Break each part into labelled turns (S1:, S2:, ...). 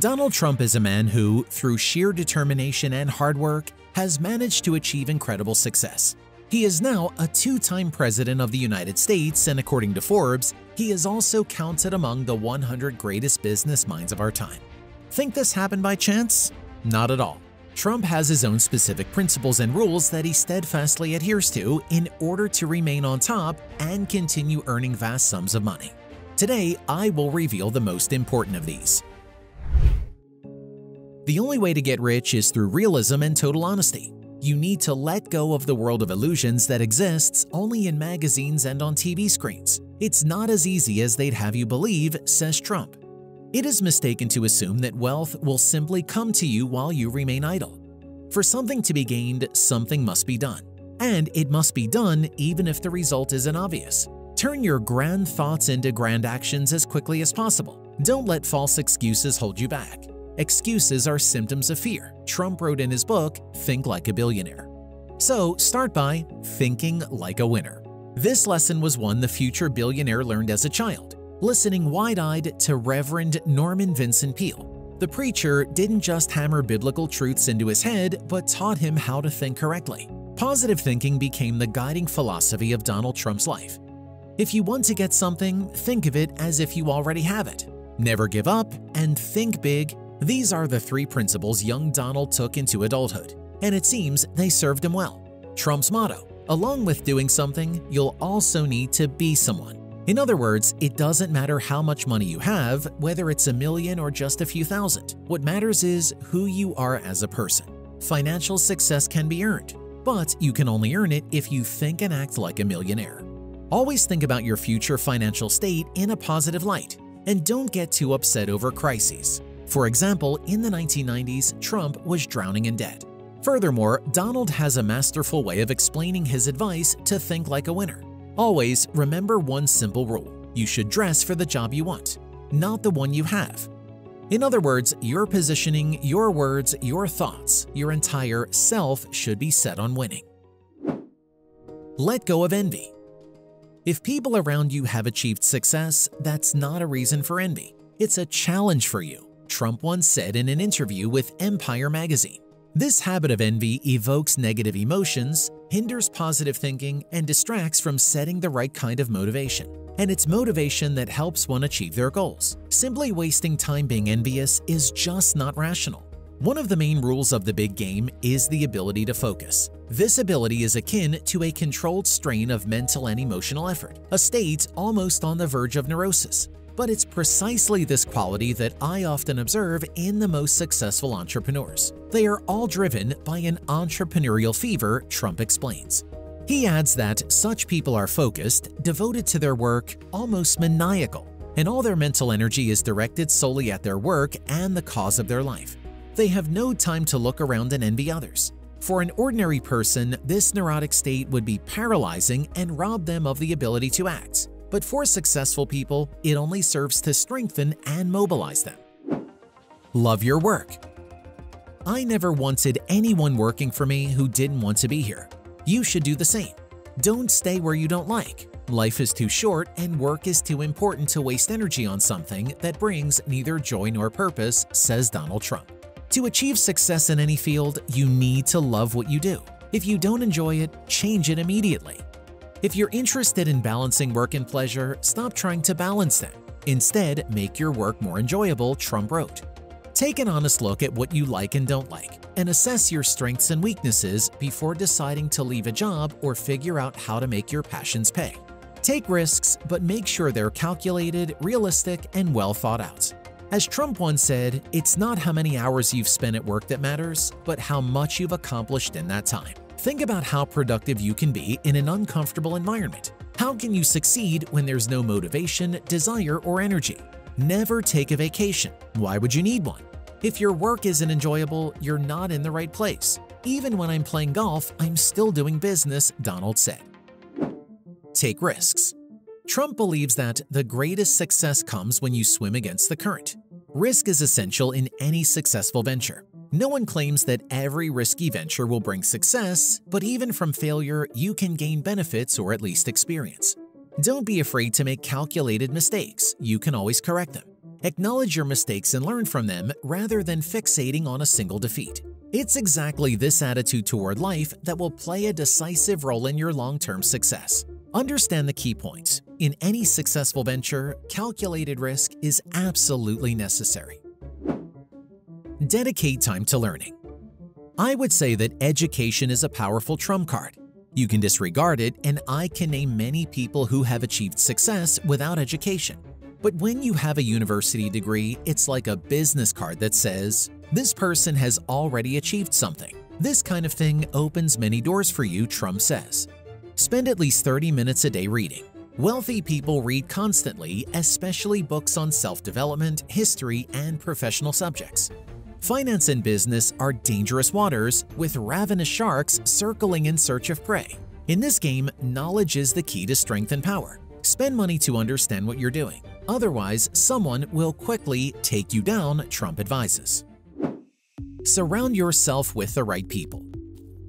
S1: Donald Trump is a man who, through sheer determination and hard work, has managed to achieve incredible success. He is now a two-time president of the United States and according to Forbes, he is also counted among the 100 greatest business minds of our time. Think this happened by chance? Not at all. Trump has his own specific principles and rules that he steadfastly adheres to in order to remain on top and continue earning vast sums of money. Today, I will reveal the most important of these. The only way to get rich is through realism and total honesty. You need to let go of the world of illusions that exists only in magazines and on TV screens. It's not as easy as they'd have you believe, says Trump. It is mistaken to assume that wealth will simply come to you while you remain idle. For something to be gained, something must be done. And it must be done even if the result isn't obvious. Turn your grand thoughts into grand actions as quickly as possible. Don't let false excuses hold you back. Excuses are symptoms of fear, Trump wrote in his book, Think Like a Billionaire. So start by thinking like a winner. This lesson was one the future billionaire learned as a child, listening wide-eyed to Reverend Norman Vincent Peale. The preacher didn't just hammer biblical truths into his head, but taught him how to think correctly. Positive thinking became the guiding philosophy of Donald Trump's life. If you want to get something, think of it as if you already have it. Never give up and think big these are the three principles young Donald took into adulthood, and it seems they served him well. Trump's motto, along with doing something, you'll also need to be someone. In other words, it doesn't matter how much money you have, whether it's a million or just a few thousand. What matters is who you are as a person. Financial success can be earned, but you can only earn it if you think and act like a millionaire. Always think about your future financial state in a positive light, and don't get too upset over crises. For example, in the 1990s, Trump was drowning in debt. Furthermore, Donald has a masterful way of explaining his advice to think like a winner. Always remember one simple rule. You should dress for the job you want, not the one you have. In other words, your positioning, your words, your thoughts, your entire self should be set on winning. Let go of envy. If people around you have achieved success, that's not a reason for envy. It's a challenge for you. Trump once said in an interview with Empire magazine. This habit of envy evokes negative emotions, hinders positive thinking, and distracts from setting the right kind of motivation. And it's motivation that helps one achieve their goals. Simply wasting time being envious is just not rational. One of the main rules of the big game is the ability to focus. This ability is akin to a controlled strain of mental and emotional effort, a state almost on the verge of neurosis. But it's precisely this quality that I often observe in the most successful entrepreneurs. They are all driven by an entrepreneurial fever, Trump explains. He adds that such people are focused, devoted to their work, almost maniacal, and all their mental energy is directed solely at their work and the cause of their life. They have no time to look around and envy others. For an ordinary person, this neurotic state would be paralyzing and rob them of the ability to act. But for successful people, it only serves to strengthen and mobilize them. Love your work. I never wanted anyone working for me who didn't want to be here. You should do the same. Don't stay where you don't like. Life is too short and work is too important to waste energy on something that brings neither joy nor purpose, says Donald Trump. To achieve success in any field, you need to love what you do. If you don't enjoy it, change it immediately. If you're interested in balancing work and pleasure, stop trying to balance them. Instead, make your work more enjoyable, Trump wrote. Take an honest look at what you like and don't like, and assess your strengths and weaknesses before deciding to leave a job or figure out how to make your passions pay. Take risks, but make sure they're calculated, realistic, and well thought out. As Trump once said, it's not how many hours you've spent at work that matters, but how much you've accomplished in that time. Think about how productive you can be in an uncomfortable environment. How can you succeed when there's no motivation, desire, or energy? Never take a vacation. Why would you need one? If your work isn't enjoyable, you're not in the right place. Even when I'm playing golf, I'm still doing business, Donald said. Take risks. Trump believes that the greatest success comes when you swim against the current. Risk is essential in any successful venture. No one claims that every risky venture will bring success, but even from failure, you can gain benefits or at least experience. Don't be afraid to make calculated mistakes, you can always correct them. Acknowledge your mistakes and learn from them rather than fixating on a single defeat. It's exactly this attitude toward life that will play a decisive role in your long-term success. Understand the key points. In any successful venture, calculated risk is absolutely necessary. Dedicate time to learning. I would say that education is a powerful trump card. You can disregard it, and I can name many people who have achieved success without education. But when you have a university degree, it's like a business card that says, this person has already achieved something. This kind of thing opens many doors for you, Trump says. Spend at least 30 minutes a day reading. Wealthy people read constantly, especially books on self-development, history, and professional subjects. Finance and business are dangerous waters with ravenous sharks circling in search of prey. In this game, knowledge is the key to strength and power. Spend money to understand what you're doing. Otherwise, someone will quickly take you down, Trump advises. Surround yourself with the right people.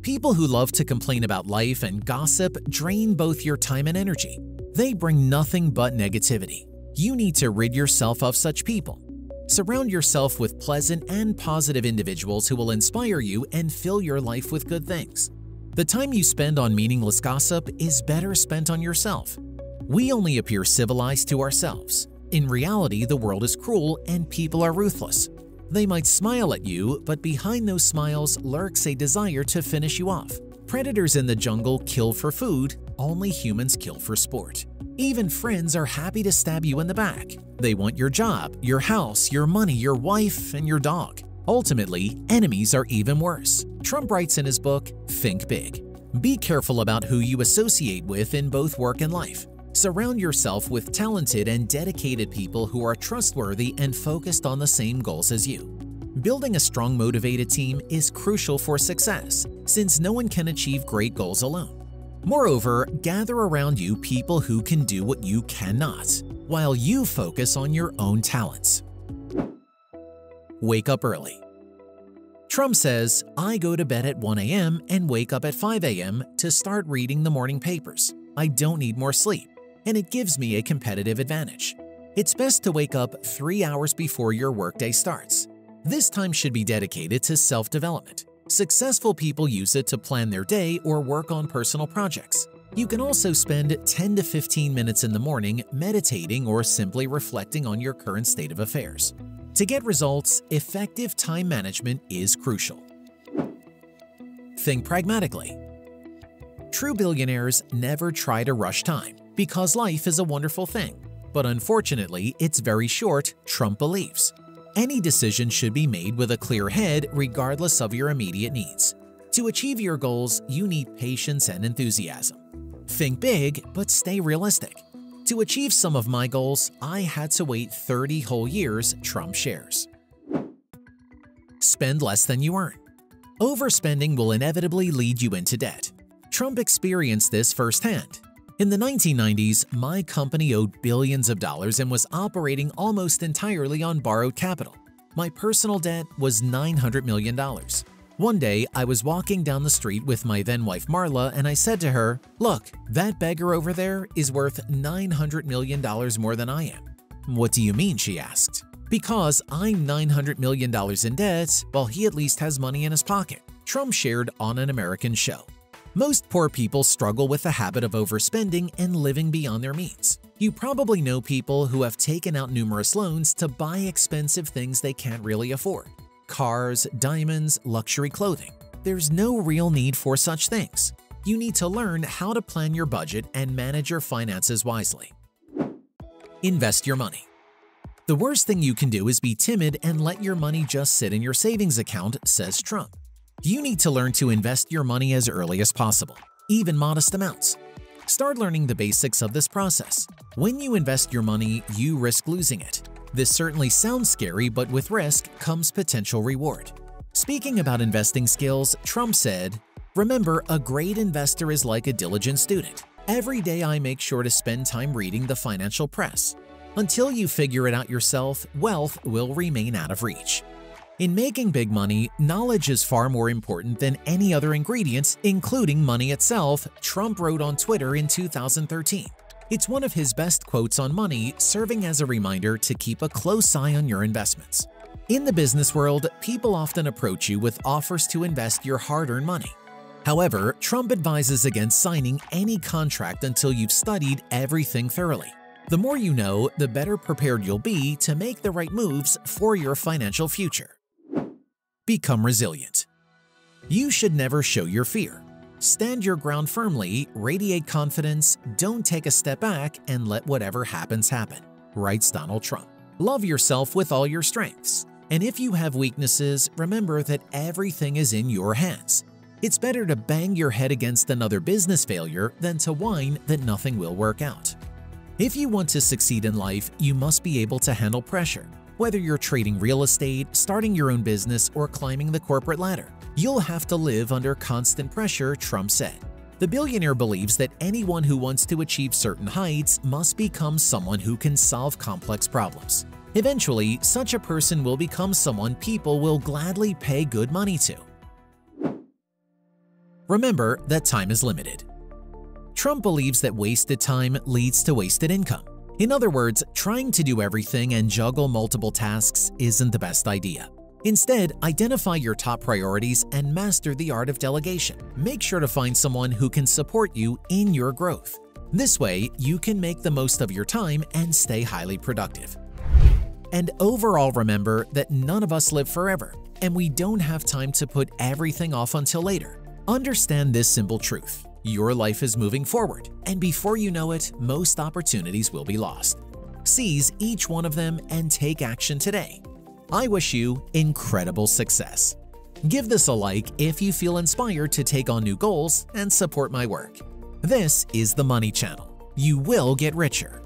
S1: People who love to complain about life and gossip drain both your time and energy. They bring nothing but negativity. You need to rid yourself of such people. Surround yourself with pleasant and positive individuals who will inspire you and fill your life with good things. The time you spend on meaningless gossip is better spent on yourself. We only appear civilized to ourselves. In reality, the world is cruel and people are ruthless. They might smile at you, but behind those smiles lurks a desire to finish you off. Predators in the jungle kill for food, only humans kill for sport. Even friends are happy to stab you in the back. They want your job, your house, your money, your wife, and your dog. Ultimately, enemies are even worse. Trump writes in his book, Think Big. Be careful about who you associate with in both work and life. Surround yourself with talented and dedicated people who are trustworthy and focused on the same goals as you. Building a strong motivated team is crucial for success, since no one can achieve great goals alone. Moreover, gather around you people who can do what you cannot, while you focus on your own talents. Wake up early. Trump says, I go to bed at 1 a.m. and wake up at 5 a.m. to start reading the morning papers. I don't need more sleep and it gives me a competitive advantage. It's best to wake up three hours before your workday starts. This time should be dedicated to self-development. Successful people use it to plan their day or work on personal projects. You can also spend 10 to 15 minutes in the morning meditating or simply reflecting on your current state of affairs. To get results, effective time management is crucial. Think pragmatically. True billionaires never try to rush time because life is a wonderful thing. But unfortunately, it's very short, Trump believes. Any decision should be made with a clear head regardless of your immediate needs. To achieve your goals, you need patience and enthusiasm. Think big, but stay realistic. To achieve some of my goals, I had to wait 30 whole years, Trump shares. Spend less than you earn. Overspending will inevitably lead you into debt. Trump experienced this firsthand. In the 1990s, my company owed billions of dollars and was operating almost entirely on borrowed capital. My personal debt was $900 million. One day, I was walking down the street with my then-wife Marla and I said to her, Look, that beggar over there is worth $900 million more than I am. What do you mean, she asked. Because I'm $900 million in debt, while he at least has money in his pocket, Trump shared on an American show. Most poor people struggle with the habit of overspending and living beyond their means. You probably know people who have taken out numerous loans to buy expensive things they can't really afford. Cars, diamonds, luxury clothing. There's no real need for such things. You need to learn how to plan your budget and manage your finances wisely. Invest your money. The worst thing you can do is be timid and let your money just sit in your savings account, says Trump. You need to learn to invest your money as early as possible, even modest amounts. Start learning the basics of this process. When you invest your money, you risk losing it. This certainly sounds scary, but with risk comes potential reward. Speaking about investing skills, Trump said, Remember, a great investor is like a diligent student. Every day I make sure to spend time reading the financial press. Until you figure it out yourself, wealth will remain out of reach. In making big money, knowledge is far more important than any other ingredients, including money itself, Trump wrote on Twitter in 2013. It's one of his best quotes on money, serving as a reminder to keep a close eye on your investments. In the business world, people often approach you with offers to invest your hard-earned money. However, Trump advises against signing any contract until you've studied everything thoroughly. The more you know, the better prepared you'll be to make the right moves for your financial future. Become resilient. You should never show your fear. Stand your ground firmly, radiate confidence, don't take a step back, and let whatever happens happen, writes Donald Trump. Love yourself with all your strengths. And if you have weaknesses, remember that everything is in your hands. It's better to bang your head against another business failure than to whine that nothing will work out. If you want to succeed in life, you must be able to handle pressure. Whether you're trading real estate, starting your own business, or climbing the corporate ladder, you'll have to live under constant pressure, Trump said. The billionaire believes that anyone who wants to achieve certain heights must become someone who can solve complex problems. Eventually, such a person will become someone people will gladly pay good money to. Remember that time is limited. Trump believes that wasted time leads to wasted income. In other words, trying to do everything and juggle multiple tasks isn't the best idea. Instead, identify your top priorities and master the art of delegation. Make sure to find someone who can support you in your growth. This way, you can make the most of your time and stay highly productive. And overall, remember that none of us live forever, and we don't have time to put everything off until later. Understand this simple truth. Your life is moving forward, and before you know it, most opportunities will be lost. Seize each one of them and take action today. I wish you incredible success. Give this a like if you feel inspired to take on new goals and support my work. This is the Money Channel. You will get richer.